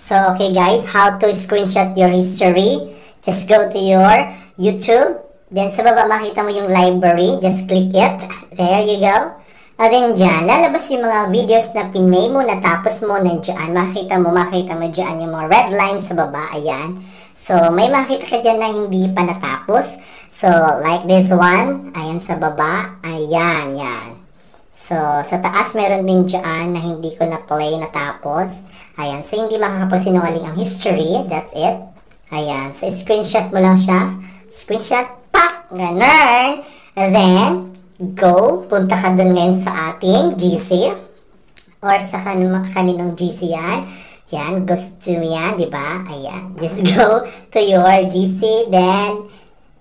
So, okay guys, how to screenshot your history. Just go to your YouTube. Then sa baba makita mo yung library. Just click it. There you go. At then dyan, lalabas yung mga videos na pinay mo, natapos mo na. Makita mo, makita mo dyan yung mga red lines sa baba. Ayan. So, may makita ka dyan na hindi pa natapos. So, like this one. Ayan sa baba. Ayan, yan. So, sa taas meron din dyan na hindi ko na-play natapos. Ayan. So, hindi makakapagsinungaling ang history. That's it. Ayan. So, screenshot mo lang siya. Screenshot. Pak! Ganun. Then, go. Punta ka dun ngayon sa ating GC. Or sa kan kaninong GC yan. Yan. Goes to yan. di ba? Ayan. Just go to your GC. Then,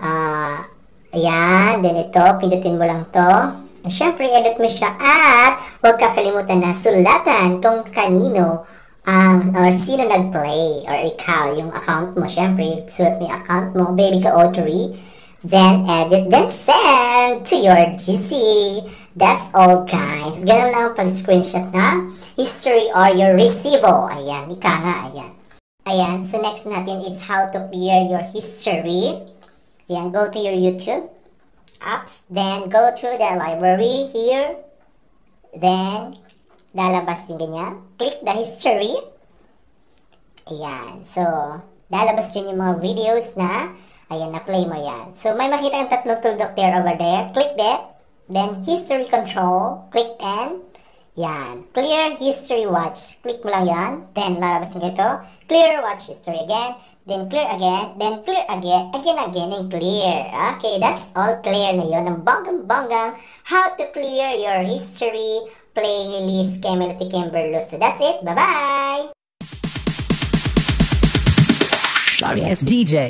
ah, ayan. Then, ito. Pindutin mo lang to. Siyempre, edit mo siya at huwag kakalimutan na sulatan kung kanino ang or sino nag-play or ikaw, yung account mo. Siyempre, sulat mo yung account mo, baby ka Ottery. Then, edit, then send to your GC. That's all, guys. Ganun lang pag-screenshot na history or your resibo. Ayan, ika nga, ayan. Ayan, so next natin is how to clear your history. Ayan, go to your YouTube apps, then go to the library here, then lalabas yung ganyan. Click the history. Ayan, so lalabas dyan yung mga videos na, ayan, na-play mo yan. So may makita kang tatlong tuldok there over there. Click that. Then history control, click and yan. Clear history watch. Click mo lang yan. Then lalabas yung ito. Clear watch history again then clear again, then clear again, again, again, and clear. Okay, that's all clear na yun. Ang bonggang-bonggang how to clear your history playlist Kemelty Kimberlo. So that's it. Bye-bye! Sorry, it's DJ.